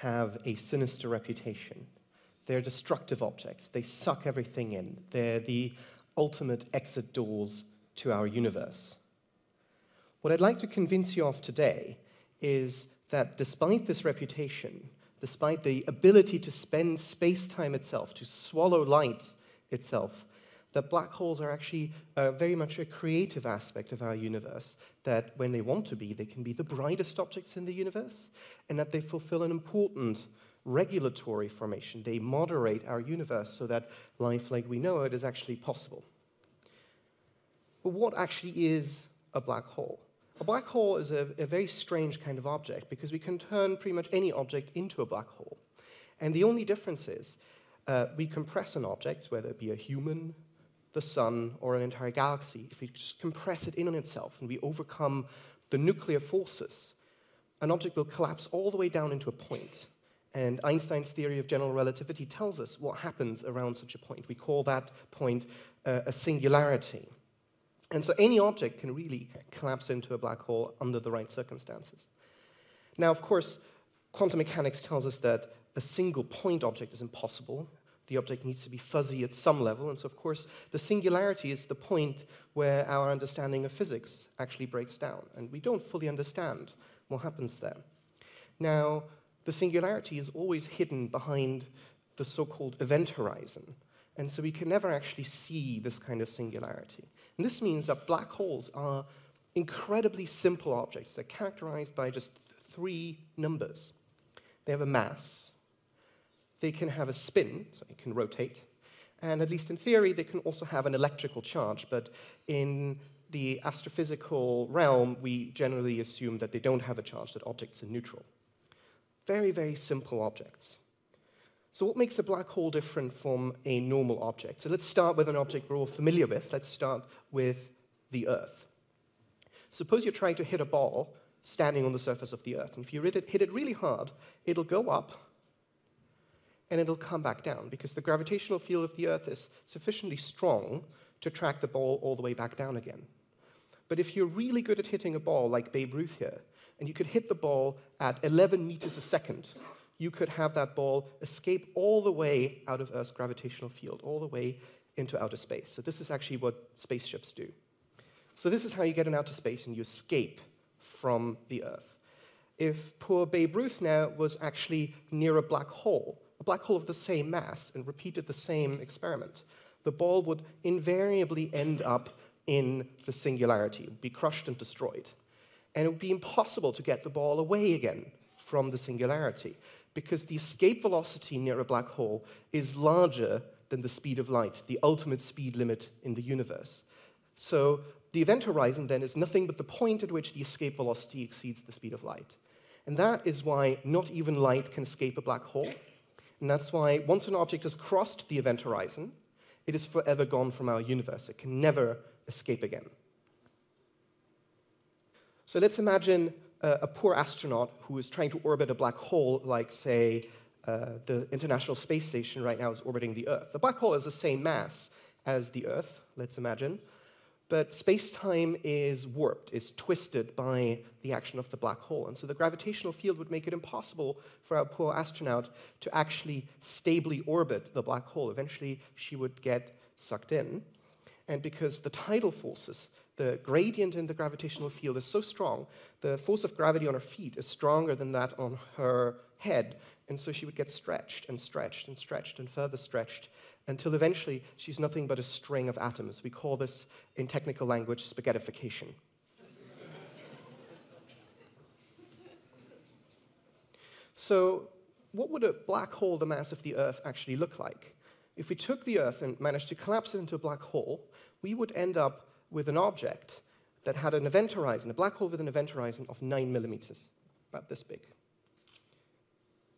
have a sinister reputation. They're destructive objects. They suck everything in. They're the ultimate exit doors to our universe. What I'd like to convince you of today is that despite this reputation, despite the ability to spend space time itself, to swallow light itself, that black holes are actually uh, very much a creative aspect of our universe, that when they want to be, they can be the brightest objects in the universe, and that they fulfill an important regulatory formation. They moderate our universe so that life like we know it is actually possible. But what actually is a black hole? A black hole is a, a, very strange kind of object because we can turn pretty much any object into a black hole. And the only difference is uh, we compress an object, whether it be a human, the sun, or an entire galaxy. If we just compress it in on itself and we overcome the nuclear forces, an object will collapse all the way down into a point. And Einstein's theory of general relativity tells us what happens around such a point. We call that point uh, a singularity. And so any object can really collapse into a black hole under the right circumstances. Now, of course, quantum mechanics tells us that a single point object is impossible. The object needs to be fuzzy at some level. And so, of course, the singularity is the point where our understanding of physics actually breaks down. And we don't fully understand what happens there. Now, the singularity is always hidden behind the so called event horizon. And so we can never actually see this kind of singularity. And this means that black holes are incredibly simple objects. They're characterized by just three numbers. They have a mass, they can have a spin, so they can rotate, and at least in theory, they can also have an electrical charge, but in the astrophysical realm, we generally assume that they don't have a charge, that objects are neutral. Very, very simple objects. So what makes a black hole different from a normal object? So let's start with an object we're all familiar with. Let's start with the Earth. Suppose you're trying to hit a ball standing on the surface of the Earth. And if you hit it, hit it really hard, it'll go up and it'll come back down because the gravitational field of the Earth is sufficiently strong to track the ball all the way back down again. But if you're really good at hitting a ball like Babe Ruth here, and you could hit the ball at 11 meters a second, you could have that ball escape all the way out of Earth's gravitational field, all the way into outer space. So, this is actually what spaceships do. So, this is how you get in outer space and you escape from the Earth. If poor Babe Ruth now was actually near a black hole, a black hole of the same mass, and repeated the same experiment, the ball would invariably end up in the singularity, be crushed and destroyed. And it would be impossible to get the ball away again from the singularity because the escape velocity near a black hole is larger than the speed of light, the ultimate speed limit in the universe. So the event horizon then is nothing but the point at which the escape velocity exceeds the speed of light. And that is why not even light can escape a black hole. And that's why once an object has crossed the event horizon, it is forever gone from our universe. It can never escape again. So let's imagine uh, a poor astronaut who is trying to orbit a black hole, like, say, uh, the International Space Station right now is orbiting the Earth. The black hole has the same mass as the Earth, let's imagine, but space time is warped, is twisted by the action of the black hole. And so the gravitational field would make it impossible for our poor astronaut to actually stably orbit the black hole. Eventually, she would get sucked in. And because the tidal forces the gradient in the gravitational field is so strong, the force of gravity on her feet is stronger than that on her head. And so she would get stretched and stretched and stretched and further stretched until eventually she's nothing but a string of atoms. We call this, in technical language, spaghettification. so, what would a black hole the mass of the Earth actually look like? If we took the Earth and managed to collapse it into a black hole, we would end up with an object that had an event horizon, a black hole with an event horizon of 9 millimeters, about this big.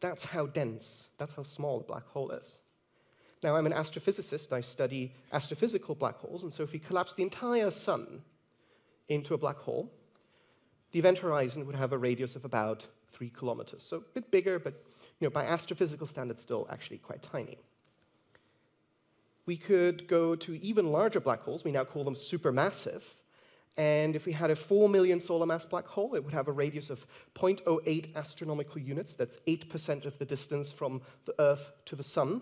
That's how dense, that's how small a black hole is. Now, I'm an astrophysicist. I study astrophysical black holes. And so, if we collapse the entire sun into a black hole, the event horizon would have a radius of about three kilometers. So, a bit bigger, but you know, by astrophysical standards, still actually quite tiny. We could go to even larger black holes. We now call them supermassive. And if we had a 4 million solar mass black hole, it would have a radius of 0.08 astronomical units. That's 8% of the distance from the Earth to the Sun.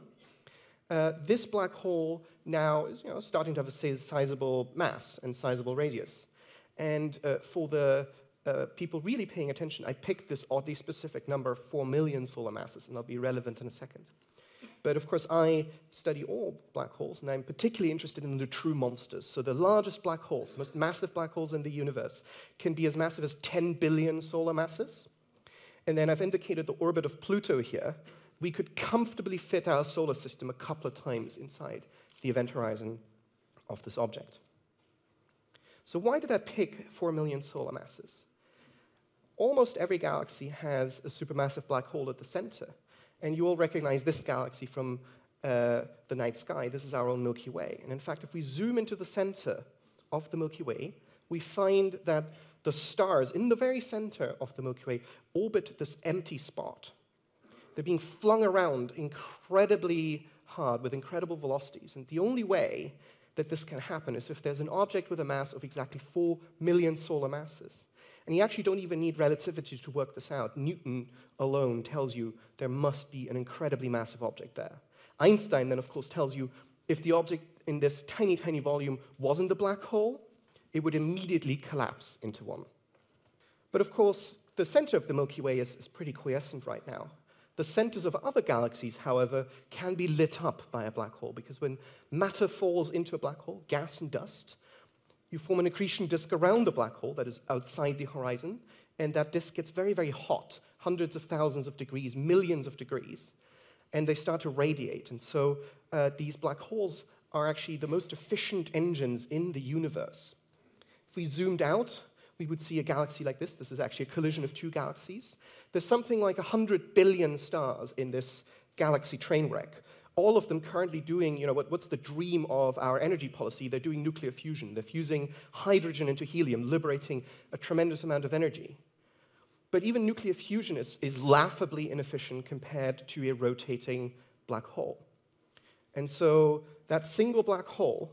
Uh, this black hole now is you know, starting to have a sizable mass and sizable radius. And uh, for the uh, people really paying attention, I picked this oddly specific number, 4 million solar masses, and they'll be relevant in a second. But of course, I study all black holes, and I'm particularly interested in the true monsters. So the largest black holes, the most massive black holes in the universe, can be as massive as 10 billion solar masses. And then I've indicated the orbit of Pluto here. We could comfortably fit our solar system a couple of times inside the event horizon of this object. So why did I pick 4 million solar masses? Almost every galaxy has a supermassive black hole at the center. And you all recognize this galaxy from uh, the night sky. This is our own Milky Way. And in fact, if we zoom into the center of the Milky Way, we find that the stars in the very center of the Milky Way orbit this empty spot. They're being flung around incredibly hard with incredible velocities. And the only way that this can happen is if there's an object with a mass of exactly 4 million solar masses. And you actually don't even need relativity to work this out. Newton alone tells you there must be an incredibly massive object there. Einstein then, of course, tells you if the object in this tiny, tiny volume wasn't a black hole, it would immediately collapse into one. But of course, the center of the Milky Way is, is pretty quiescent right now. The centers of other galaxies, however, can be lit up by a black hole because when matter falls into a black hole, gas and dust, you form an accretion disk around the black hole that is outside the horizon, and that disk gets very, very hot, hundreds of thousands of degrees, millions of degrees, and they start to radiate. And so uh, these black holes are actually the most efficient engines in the universe. If we zoomed out, we would see a galaxy like this. This is actually a collision of two galaxies. There's something like 100 billion stars in this galaxy train wreck all of them currently doing, you know, what, what's the dream of our energy policy? They're doing nuclear fusion. They're fusing hydrogen into helium, liberating a tremendous amount of energy. But even nuclear fusion is, is laughably inefficient compared to a rotating black hole. And so that single black hole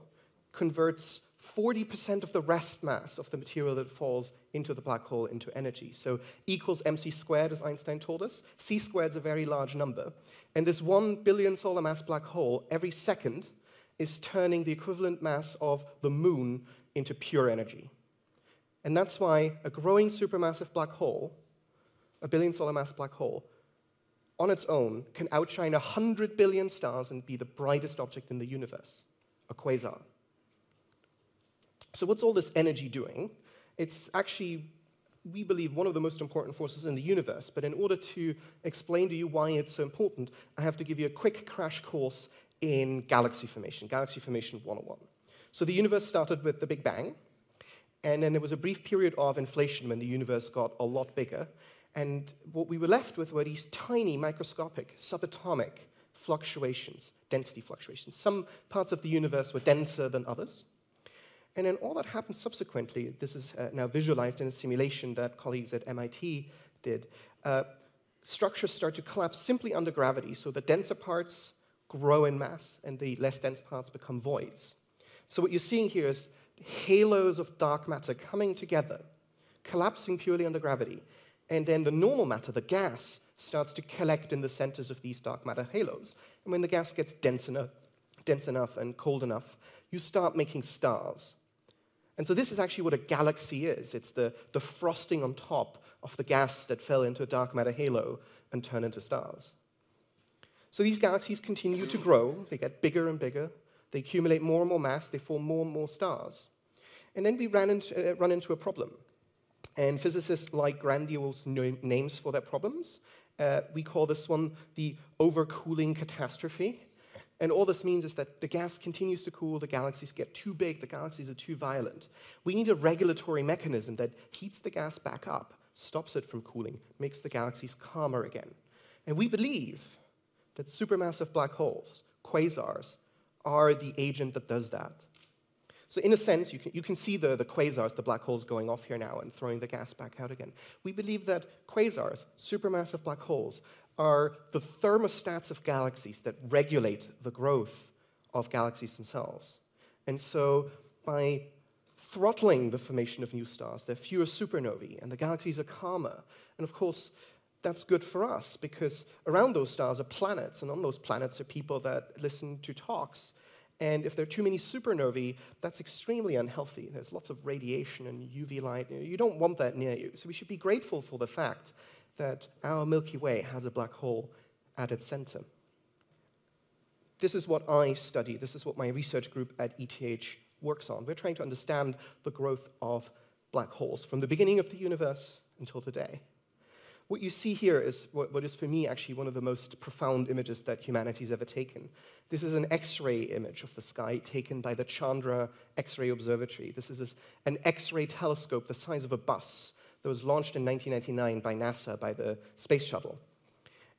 converts 40% of the rest mass of the material that falls into the black hole into energy. So equals mc squared, as Einstein told us. c squared is a very large number. And this 1 billion solar mass black hole, every second, is turning the equivalent mass of the moon into pure energy. And that's why a growing supermassive black hole, a billion solar mass black hole, on its own can outshine 100 billion stars and be the brightest object in the universe, a quasar. So, what's all this energy doing? It's actually we believe, one of the most important forces in the universe. But in order to explain to you why it's so important, I have to give you a quick crash course in galaxy formation, galaxy formation 101. So the universe started with the Big Bang, and then there was a brief period of inflation when the universe got a lot bigger. And what we were left with were these tiny, microscopic, subatomic fluctuations, density fluctuations. Some parts of the universe were denser than others. And then all that happened subsequently, this is uh, now visualized in a simulation that colleagues at MIT did, uh, structures start to collapse simply under gravity, so the denser parts grow in mass and the less dense parts become voids. So what you're seeing here is halos of dark matter coming together, collapsing purely under gravity, and then the normal matter, the gas, starts to collect in the centers of these dark matter halos. And when the gas gets dense enough, dense enough and cold enough, you start making stars. And so this is actually what a galaxy is. It's the, the frosting on top of the gas that fell into a dark matter halo and turned into stars. So these galaxies continue to grow. They get bigger and bigger. They accumulate more and more mass. They form more and more stars. And then we ran into, uh, run into a problem. And physicists like grandiose names for their problems. Uh, we call this one the overcooling catastrophe. And all this means is that the gas continues to cool, the galaxies get too big, the galaxies are too violent. We need a regulatory mechanism that heats the gas back up, stops it from cooling, makes the galaxies calmer again. And we believe that supermassive black holes, quasars, are the agent that does that. So, in a sense, you can, you can see the, the quasars, the black holes going off here now and throwing the gas back out again. We believe that quasars, supermassive black holes, are the thermostats of galaxies that regulate the growth of galaxies themselves. And so, by throttling the formation of new stars. There are fewer supernovae, and the galaxies are calmer. And of course, that's good for us because around those stars are planets, and on those planets are people that listen to talks. And if there are too many supernovae, that's extremely unhealthy. There's lots of radiation and UV light. You don't want that near you. So we should be grateful for the fact that our Milky Way has a black hole at its center. This is what I study. This is what my research group at ETH works on. We're trying to understand the growth of black holes from the beginning of the universe until today. What you see here is what, is, for me, actually one of the most profound images that humanity's ever taken. This is an X ray image of the sky taken by the Chandra X ray Observatory. This is an X ray telescope the size of a bus that was launched in 1999 by NASA, by the Space Shuttle.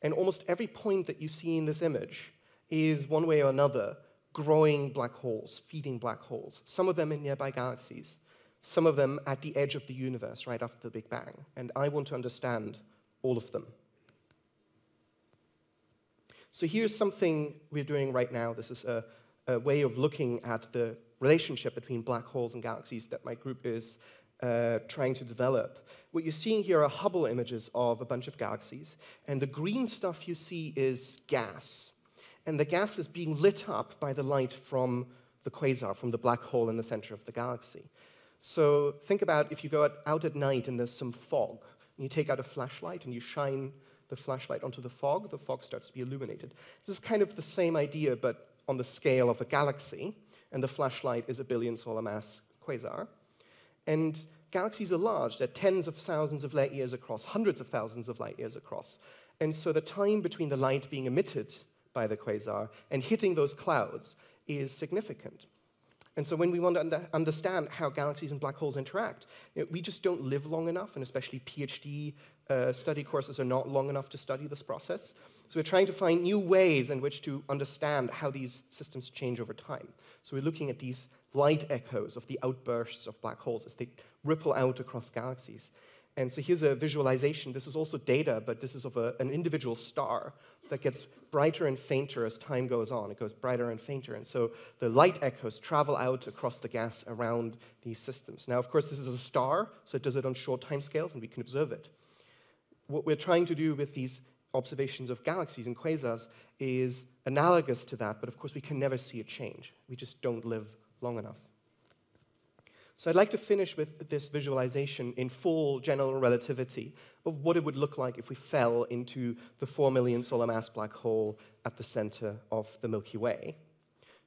And almost every point that you see in this image is, one way or another, growing black holes, feeding black holes, some of them in nearby galaxies, some of them at the edge of the universe right after the Big Bang. And I want to understand all of them. So here's something we're doing right now. This is a, a way of looking at the relationship between black holes and galaxies that my group is uh, trying to develop. What you're seeing here are Hubble images of a bunch of galaxies, and the green stuff you see is gas. And the gas is being lit up by the light from the quasar, from the black hole in the center of the galaxy. So think about if you go out at night and there's some fog, and you take out a flashlight and you shine the flashlight onto the fog, the fog starts to be illuminated. This is kind of the same idea, but on the scale of a galaxy, and the flashlight is a billion solar mass quasar. And galaxies are large, they're tens of thousands of light years across, hundreds of thousands of light years across. And so the time between the light being emitted by the quasar and hitting those clouds is significant. And so when we want to under understand how galaxies and black holes interact, you know, we just don't live long enough, and especially PhD uh, study courses are not long enough to study this process. So we're trying to find new ways in which to understand how these systems change over time. So we're looking at these light echoes of the outbursts of black holes as they ripple out across galaxies. And so here's a visualization. This is also data, but this is of a, an individual star that gets brighter and fainter as time goes on. It goes brighter and fainter. And so the light echoes travel out across the gas around these systems. Now, of course, this is a star, so it does it on short time scales, and we can observe it. What we're trying to do with these observations of galaxies and quasars is analogous to that, but of course, we can never see a change. We just don't live long enough. So I'd like to finish with this visualization in full general relativity of what it would look like if we fell into the 4 million solar mass black hole at the center of the Milky Way.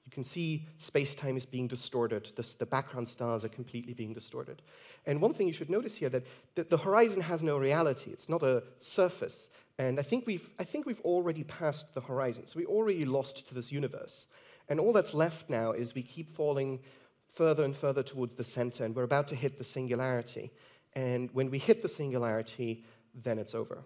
You can see space-time is being distorted. the background stars are completely being distorted. And one thing you should notice here that, that the horizon has no reality. It's not a surface. And I think, we've, I think we've already passed the horizon. So we already lost to this universe. And all that's left now is we keep falling further and further towards the center, and we're about to hit the singularity. And when we hit the singularity, then it's over.